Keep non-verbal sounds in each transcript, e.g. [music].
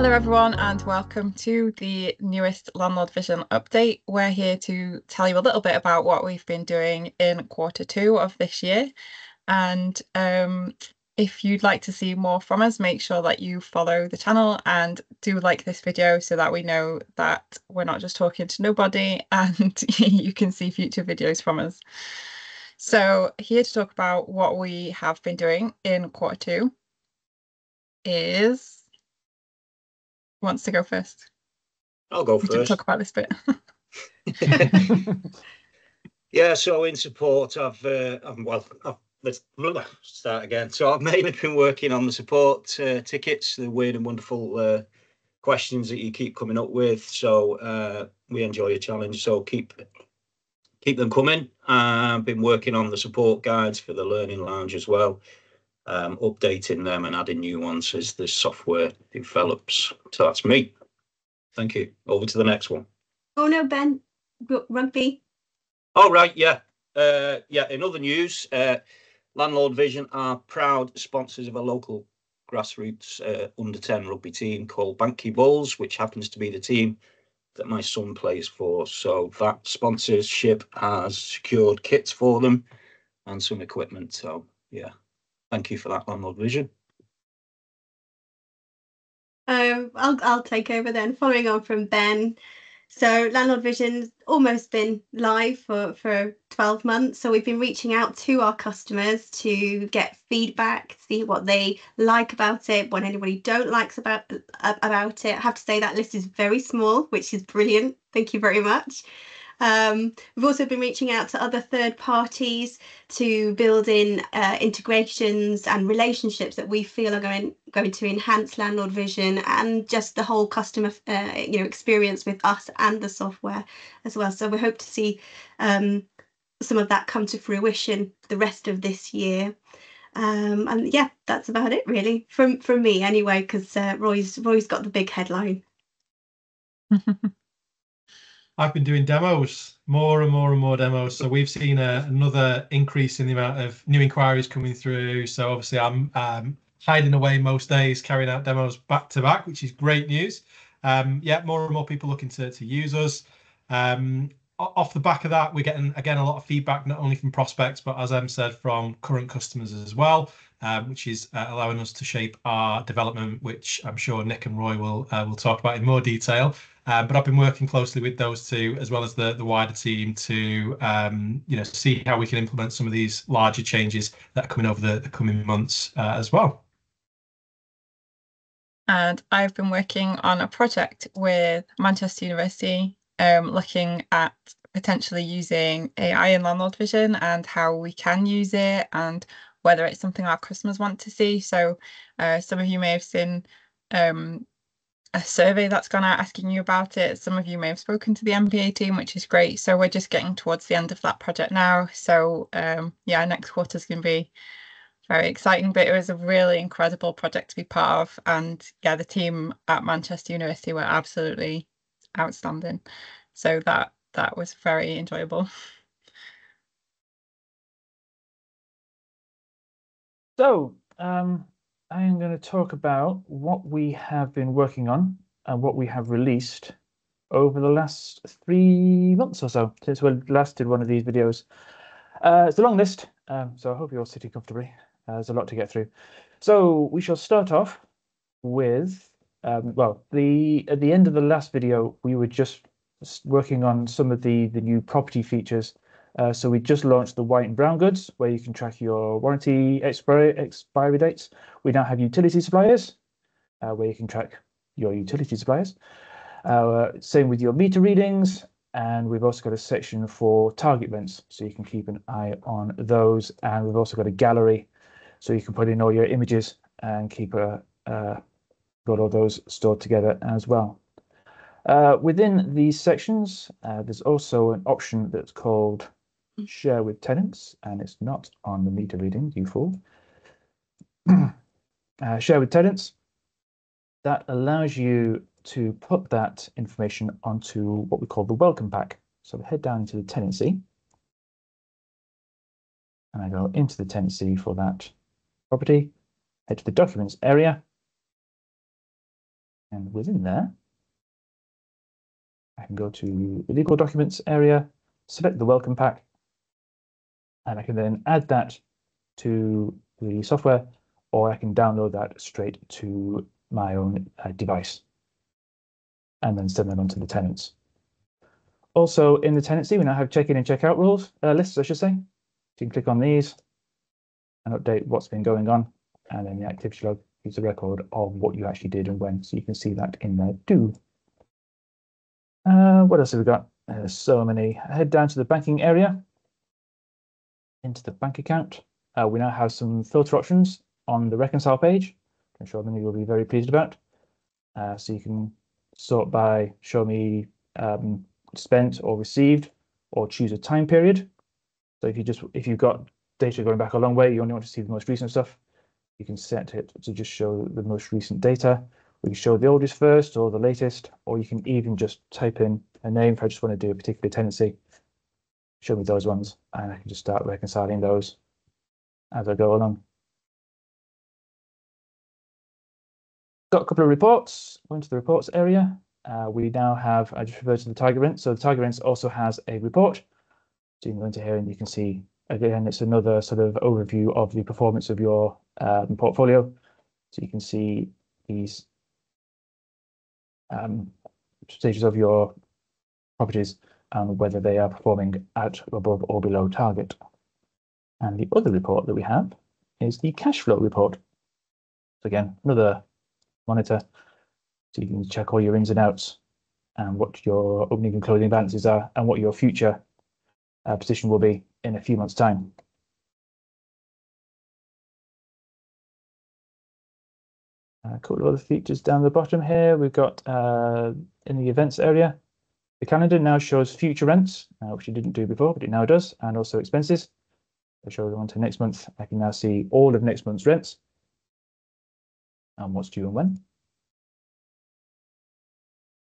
Hello, everyone, and welcome to the newest Landlord Vision update. We're here to tell you a little bit about what we've been doing in quarter two of this year. And um, if you'd like to see more from us, make sure that you follow the channel and do like this video so that we know that we're not just talking to nobody [laughs] and [laughs] you can see future videos from us. So here to talk about what we have been doing in quarter two is wants to go first? I'll go We first. talk about this bit. [laughs] [laughs] yeah, so in support, I've, uh, I've well, I've, let's start again. So I've mainly been working on the support uh, tickets, the weird and wonderful uh, questions that you keep coming up with. So uh, we enjoy your challenge. So keep keep them coming. Uh, I've been working on the support guides for the Learning Lounge as well um, updating them and adding new ones as the software develops. So that's me. Thank you. Over to the next one. Oh no, Ben, rugby. Oh right, yeah, uh, yeah. In other news, uh, Landlord Vision are proud sponsors of a local grassroots uh, under ten rugby team called Banky Bulls, which happens to be the team that my son plays for. So that sponsorship has secured kits for them and some equipment. So yeah, Thank you for that, Landlord Vision. Um, I'll I'll take over then. Following on from Ben, so Landlord Vision's almost been live for for 12 months. So we've been reaching out to our customers to get feedback, see what they like about it, what anybody don't likes about about it. I have to say that list is very small, which is brilliant. Thank you very much. Um, we've also been reaching out to other third parties to build in uh, integrations and relationships that we feel are going going to enhance landlord vision and just the whole customer uh, you know experience with us and the software as well. So we hope to see um, some of that come to fruition the rest of this year. Um, and yeah, that's about it really from from me anyway, because uh, Roy's Roy's got the big headline. [laughs] I've been doing demos, more and more and more demos. So we've seen a, another increase in the amount of new inquiries coming through. So obviously I'm um, hiding away most days, carrying out demos back to back, which is great news. Um, yeah, more and more people looking to, to use us. Um, off the back of that, we're getting again a lot of feedback, not only from prospects, but as Em said, from current customers as well, um, which is uh, allowing us to shape our development, which I'm sure Nick and Roy will uh, will talk about in more detail. Um, but I've been working closely with those two as well as the the wider team to um, you know see how we can implement some of these larger changes that are coming over the, the coming months uh, as well. And I've been working on a project with Manchester University, um, looking at potentially using AI in landlord vision and how we can use it and whether it's something our customers want to see. So uh, some of you may have seen um, a survey that's gone out asking you about it. Some of you may have spoken to the MBA team, which is great. So we're just getting towards the end of that project now. So um, yeah, next quarter is going to be very exciting, but it was a really incredible project to be part of. And yeah, the team at Manchester University were absolutely outstanding. So that that was very enjoyable. [laughs] So um, I am going to talk about what we have been working on and what we have released over the last three months or so since we last did one of these videos. Uh, it's a long list, um, so I hope you're all sitting comfortably. Uh, there's a lot to get through. So we shall start off with, um, well, the at the end of the last video, we were just working on some of the, the new property features uh, so we just launched the white and brown goods where you can track your warranty expiry, expiry dates. We now have utility suppliers uh, where you can track your utility suppliers. Uh, same with your meter readings. And we've also got a section for target rents, so you can keep an eye on those. And we've also got a gallery, so you can put in all your images and keep a, uh, got all those stored together as well. Uh, within these sections, there's also an option that's called share with tenants, and it's not on the meter reading, you [clears throat] fool. uh, share with tenants, that allows you to put that information onto what we call the welcome pack. So we head down into the tenancy, and I go into the tenancy for that property, head to the documents area, And within there, I can go to the legal documents area, select the welcome pack, and I can then add that to the software, or I can download that straight to my own uh, device and then send them on to the tenants. Also in the tenancy, we now have check-in and check-out rules, uh, lists, I should say. You can click on these and update what's been going on. And then the activity log is a record of what you actually did and when. So you can see that in there too. Uh, what else have we got? There's so many. Head down to the banking area, into the bank account. Uh, we now have some filter options on the reconcile page. I'm sure many will be very pleased about. Uh, so you can sort by show me um, spent or received, or choose a time period. So if you just if you've got data going back a long way, you only want to see the most recent stuff. You can set it to just show the most recent data. We can show the oldest first or the latest, or you can even just type in a name if I just want to do a particular tenancy. Show me those ones, and I can just start reconciling those as I go along. Got a couple of reports. Going to the reports area. Uh, we now have, I just referred to the target rent. So the target rent also has a report. So you can go into here and you can see, again, it's another sort of overview of the performance of your um, portfolio. So you can see these um, stages of your properties and whether they are performing at, above or below target. And the other report that we have is the cash flow report. So again, another monitor so you can check all your ins and outs and what your opening and closing balances are and what your future uh, position will be in a few months' time. A couple of other features down the bottom here. We've got uh, in the events area, the calendar now shows future rents, uh, which it didn't do before, but it now does, and also expenses. I show on to next month. I can now see all of next month's rents and what's due and when.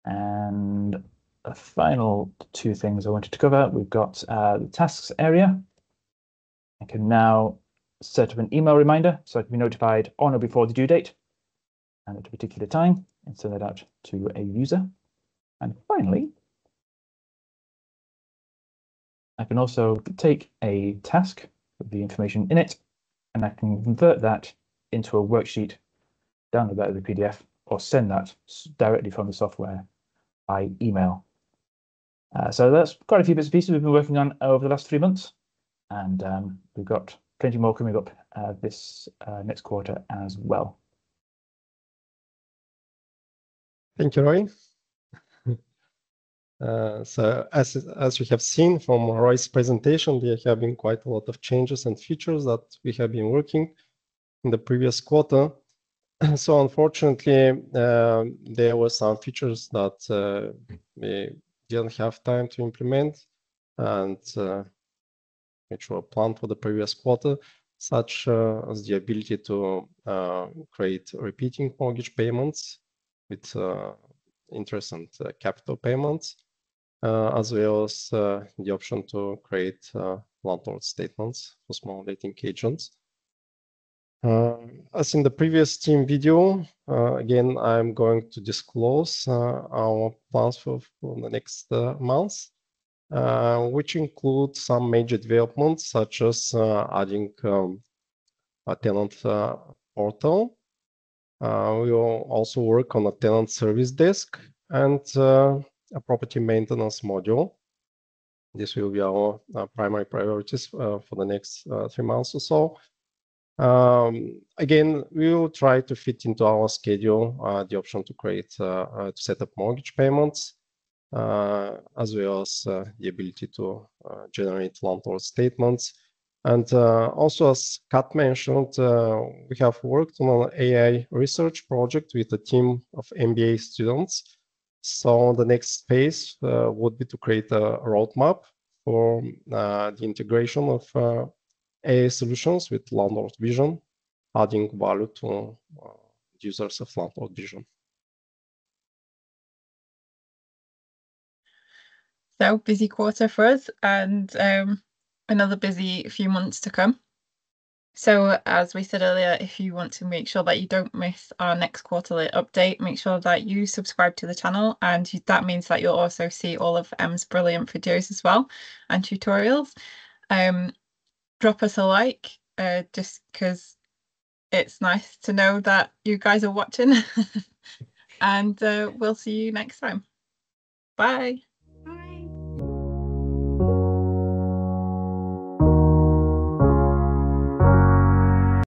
And the final two things I wanted to cover, we've got uh, the tasks area. I can now set up an email reminder so I can be notified on or before the due date and at a particular time and send that out to a user. And finally, I can also take a task with the information in it and I can convert that into a worksheet, download that as a PDF or send that directly from the software by email. Uh, so that's quite a few bits and pieces we've been working on over the last three months. And um, we've got plenty more coming up uh, this uh, next quarter as well. Thank you, Roy. Uh, so as, as we have seen from Roy's presentation, there have been quite a lot of changes and features that we have been working in the previous quarter. [clears throat] so unfortunately, uh, there were some features that uh, we didn't have time to implement and uh, which were planned for the previous quarter, such uh, as the ability to create repeating mortgage payments with interest and capital payments, as well as the option to create landlord statements for small letting agents. Uh, as in the previous team video, uh, again, I'm going to disclose uh, our plans for, for the next uh, months, uh, which include some major developments such as uh, adding um, a tenant portal. we will also work on a tenant service desk and a property maintenance module. This will be our primary priorities for the next three months or so. Um, again, we will try to fit into our schedule uh, the option to create, uh, uh, to set up mortgage payments, uh, as well as uh, the ability to uh, generate landlord statements. And also, as Kat mentioned, we have worked on an AI research project with a team of MBA students. So the next phase would be to create a roadmap for the integration of AI solutions with Landlord Vision, adding value to uh, users of Landlord Vision. So busy quarter for us and um, another busy few months to come. So as we said earlier, if you want to make sure that you don't miss our next quarterly update, make sure that you subscribe to the channel and that means that you'll also see all of Em's brilliant videos as well and tutorials. Um, drop us a like uh, just because it's nice to know that you guys are watching [laughs] and uh, we'll see you next time. Bye.